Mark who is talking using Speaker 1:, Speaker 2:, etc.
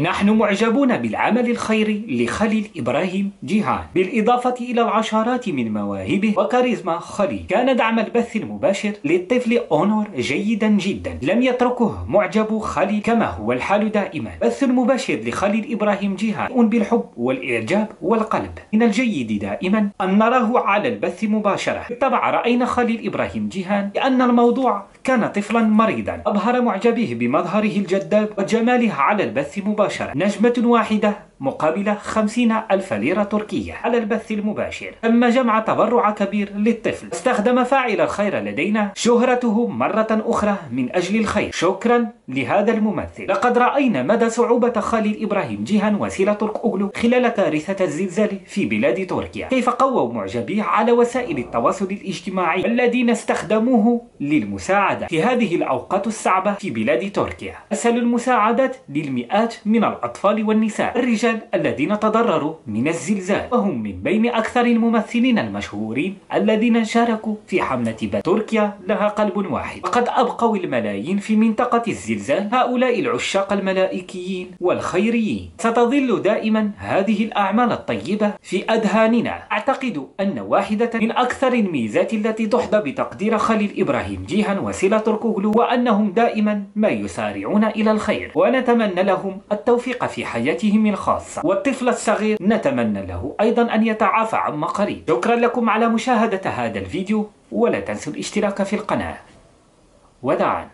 Speaker 1: نحن معجبون بالعمل الخيري لخليل إبراهيم جيهان بالإضافة إلى العشرات من مواهبه وكاريزما خليل. كان دعم البث المباشر للطفل أونور جيدا جدا. لم يتركه معجب خليل كما هو الحال دائما. بث المباشر لخليل إبراهيم جيهان بالحب والإعجاب والقلب. من الجيد دائما أن نراه على البث مباشرة. بالطبع رأينا خليل إبراهيم جيهان لأن الموضوع كان طفلا مريضا. أبهر معجبيه بمظهره الجذاب وجماله على البث مباشرة نجمة واحدة مقابل خمسين ألف ليرة تركية على البث المباشر. تم جمع تبرع كبير للطفل استخدم فاعل الخير لدينا شهرته مرة أخرى من أجل الخير. شكرا لهذا الممثل. لقد رأينا مدى صعوبة خالد إبراهيم جيهان وسيلة ترك أوغلو خلال كارثة الزلزال في بلاد تركيا. كيف قووا معجبيه على وسائل التواصل الاجتماعي الذين استخدموه للمساعدة في هذه الأوقات الصعبة في بلاد تركيا؟ أسهل المساعدات للمئات من الأطفال والنساء. الرجال الرجال الذين تضرروا من الزلزال. وهم من بين أكثر الممثلين المشهورين الذين شاركوا في حملة بات. تركيا لها قلب واحد. وقد أبقوا الملايين في منطقة الزلزال هؤلاء العشاق الملائكيين والخيريين. ستظل دائما هذه الأعمال الطيبة في أذهاننا. أعتقد أن واحدة من أكثر الميزات التي تحظى بتقدير خليل إبراهيم جيهان وسيلة تركوغلو وأنهم دائما ما يسارعون إلى الخير. ونتمنى لهم التوفيق في حياتهم الخاصة. الخاصة والطفل الصغير نتمنى له أيضا أن يتعافى عما قريب. شكرا لكم على مشاهدة هذا الفيديو ولا تنسوا الاشتراك في القناة. وداعا.